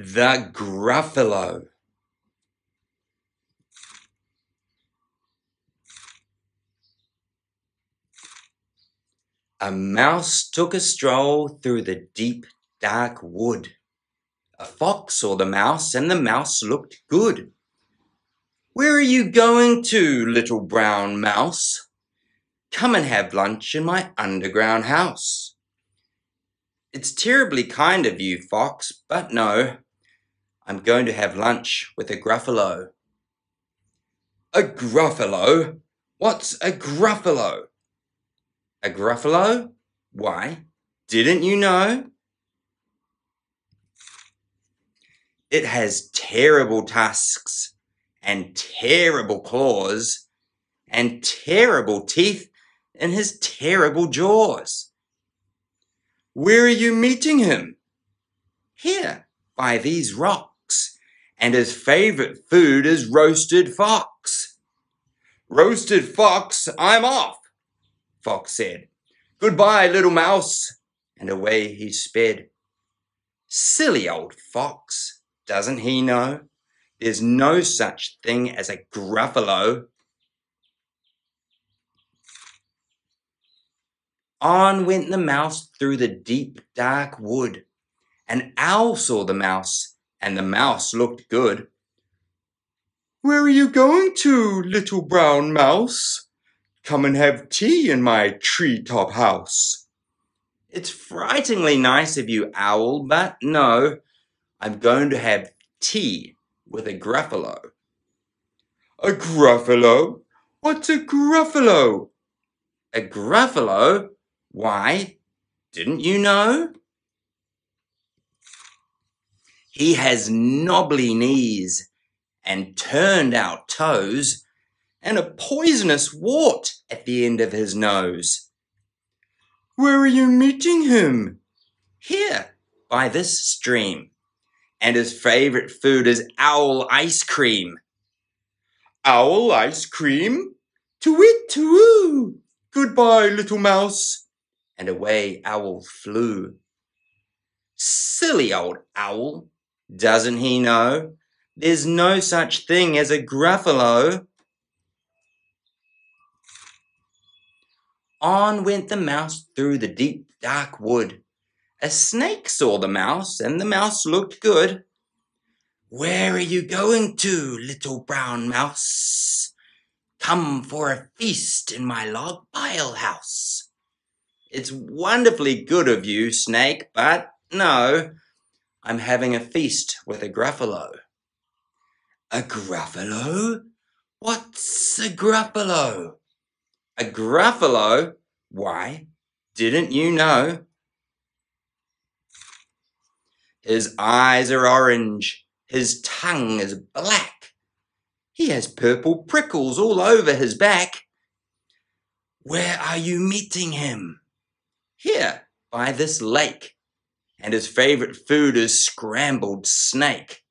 The Gruffalo. A mouse took a stroll through the deep, dark wood. A fox saw the mouse, and the mouse looked good. Where are you going to, little brown mouse? Come and have lunch in my underground house. It's terribly kind of you, fox, but no, I'm going to have lunch with a gruffalo. A gruffalo? What's a gruffalo? A gruffalo? Why, didn't you know? It has terrible tusks and terrible claws and terrible teeth in his terrible jaws. Where are you meeting him? Here, by these rocks, and his favourite food is roasted fox. Roasted fox, I'm off, Fox said. Goodbye, little mouse, and away he sped. Silly old fox, doesn't he know? There's no such thing as a gruffalo. On went the mouse through the deep dark wood. An owl saw the mouse, and the mouse looked good. Where are you going to, little brown mouse? Come and have tea in my tree-top house. It's frighteningly nice of you, owl, but no, I'm going to have tea with a gruffalo. A gruffalo? What's a gruffalo? A gruffalo? Why, didn't you know? He has knobbly knees and turned out toes and a poisonous wart at the end of his nose. Where are you meeting him? Here, by this stream and his favorite food is owl ice cream. Owl ice cream? To-wit, to-woo! Goodbye, little mouse. And away Owl flew. Silly old Owl, doesn't he know? There's no such thing as a gruffalo. On went the mouse through the deep dark wood. A snake saw the mouse, and the mouse looked good. Where are you going to, little brown mouse? Come for a feast in my log pile house. It's wonderfully good of you, snake, but no, I'm having a feast with a gruffalo. A gruffalo? What's a gruffalo? A gruffalo? Why, didn't you know? His eyes are orange. His tongue is black. He has purple prickles all over his back. Where are you meeting him? Here, by this lake. And his favorite food is scrambled snake.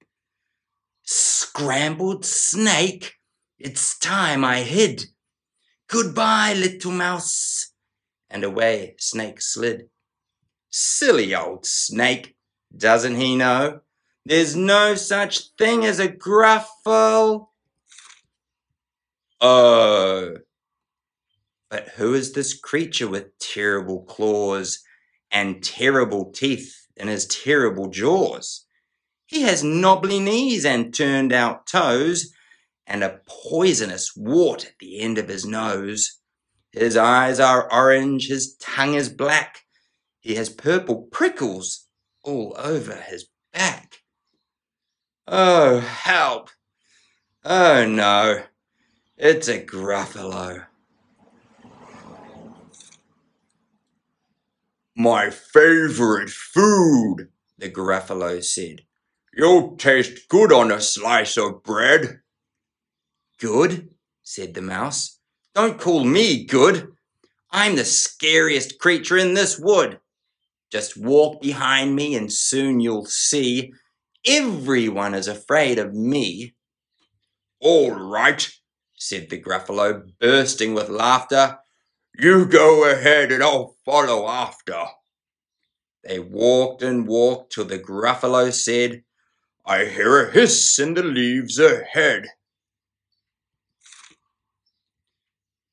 Scrambled snake? It's time I hid. Goodbye, little mouse. And away Snake slid. Silly old Snake. Doesn't he know? There's no such thing as a gruffle. Oh. But who is this creature with terrible claws and terrible teeth in his terrible jaws? He has knobbly knees and turned out toes and a poisonous wart at the end of his nose. His eyes are orange, his tongue is black. He has purple prickles all over his back. Oh, help! Oh no, it's a Gruffalo. My favourite food, the Gruffalo said. You'll taste good on a slice of bread. Good, said the mouse. Don't call me good. I'm the scariest creature in this wood. Just walk behind me and soon you'll see everyone is afraid of me. All right, said the Gruffalo, bursting with laughter. You go ahead and I'll follow after. They walked and walked till the Gruffalo said, I hear a hiss in the leaves ahead.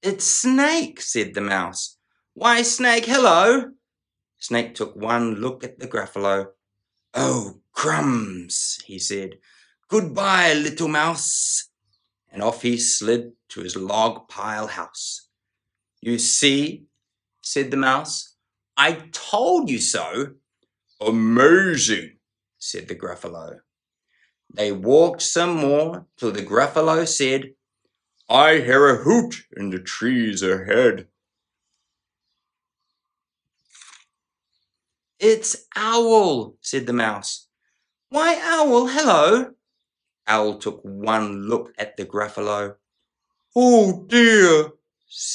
It's Snake, said the mouse. Why, Snake, hello. Snake took one look at the Gruffalo. Oh, crumbs, he said. Goodbye, little mouse. And off he slid to his log pile house. You see, said the mouse, I told you so. Amazing, said the Gruffalo. They walked some more till the Gruffalo said, I hear a hoot in the trees ahead. It's Owl, said the mouse. Why, Owl, hello. Owl took one look at the Gruffalo. Oh dear,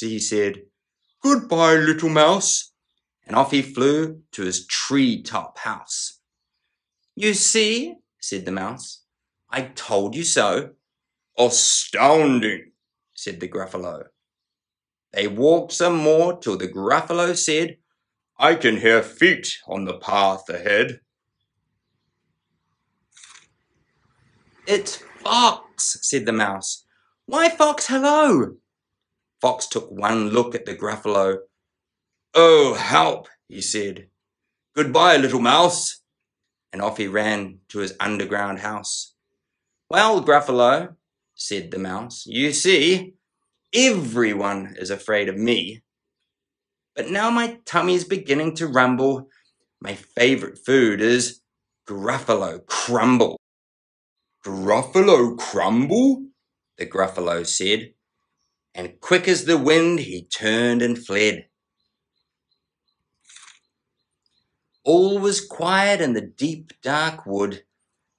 he said. Goodbye, little mouse. And off he flew to his tree-top house. You see, said the mouse, I told you so. Astounding, said the Gruffalo. They walked some more till the Gruffalo said, I can hear feet on the path ahead. It's Fox, said the mouse. Why, Fox, hello. Fox took one look at the Gruffalo. Oh, help, he said. Goodbye, little mouse. And off he ran to his underground house. Well, Gruffalo, said the mouse, you see, everyone is afraid of me. But now my tummy is beginning to rumble. My favorite food is Gruffalo crumble. Gruffalo crumble? The Gruffalo said, and quick as the wind he turned and fled. All was quiet in the deep dark wood.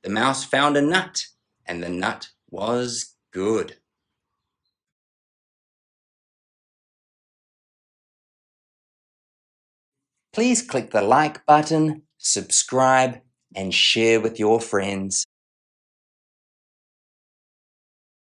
The mouse found a nut, and the nut was good. Please click the like button, subscribe, and share with your friends.